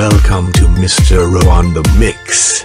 Welcome to Mr. Rowan the Mix.